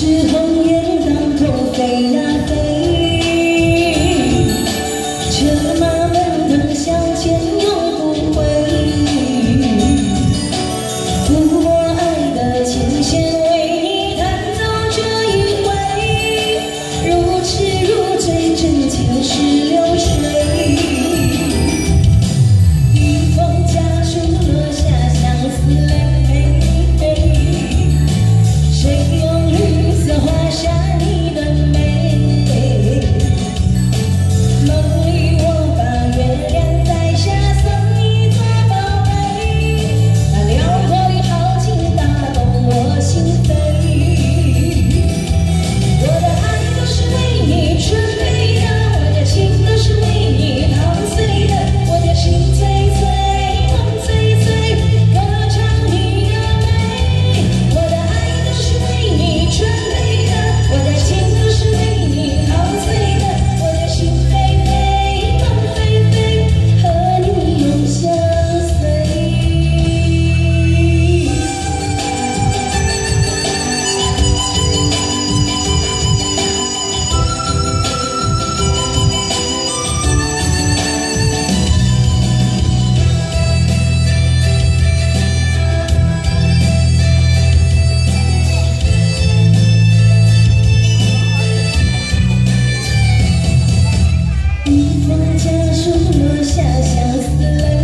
是红烟当头飞呀。家乡思。